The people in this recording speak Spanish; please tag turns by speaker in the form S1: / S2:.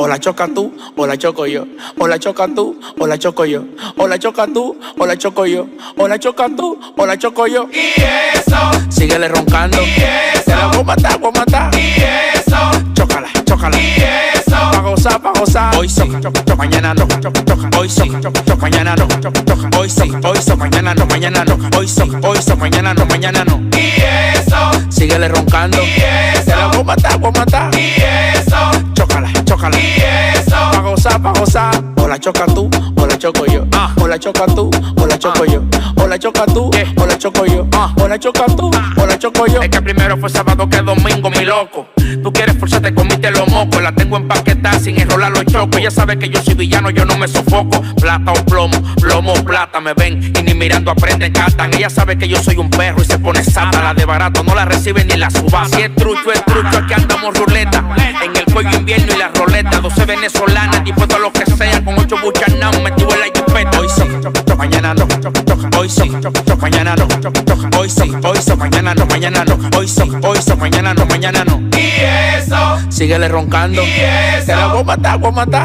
S1: O la choca tú, o la choco yo. O la choca tú, o la choco yo. O la choca tú, o la choco yo. O la choca tú, o la choco yo.
S2: Y eso,
S1: Síguele roncando.
S2: y eso,
S1: Te la voy a matar, voy a matar.
S2: y eso,
S1: Chócala, chócala.
S2: y eso.
S1: Pa' gozar, pa' gozar. Hoy soca, choca, choca, mañana no. Choca, choca. Hoy soca, choca, choca, mañana no. Choca, choca. Hoy soca, hoy soca, mañana no, mañana no. Hoy soca, hoy soca, mañana no, mañana no.
S2: Y eso,
S1: Síguele roncando.
S2: y
S1: Te la voy
S2: eso,
S1: a matar, voy a matar.
S2: y eso,
S1: Chócala,
S2: y eso.
S1: Pa' gozar, pa' gozar. O la choca tú, o la choco yo. O la choca tú, o la choco yo. O la choca tú, o la choco yo. O la choca tú, o la choco yo.
S3: Es que primero fue sábado que domingo, mi loco. Tú quieres forzarte, comiste los mocos. La tengo empaquetada sin enrolar los chocos. Ella sabe que yo soy villano, yo no me sofoco. Plata o plomo, plomo o plata, me ven. Y ni mirando aprenden, catan. Ella sabe que yo soy un perro y se pone sata. La de barato no la recibe ni la subasta. Si es trucho, es trucho, aquí andamos ruleta. En el cuello invierno y la. 12 venezolanas, dispuesto a lo que sea. Con ocho buchanas, metido en la jipeta.
S1: Hoy choca, mañana no. Hoy choca, mañana no. Hoy soca, hoy soca, mañana no, mañana no. Hoy soca, hoy soca, mañana no, mañana no.
S2: Y eso,
S1: Síguele roncando.
S2: y
S1: Te la
S2: eso.
S1: voy a matar, voy a matar.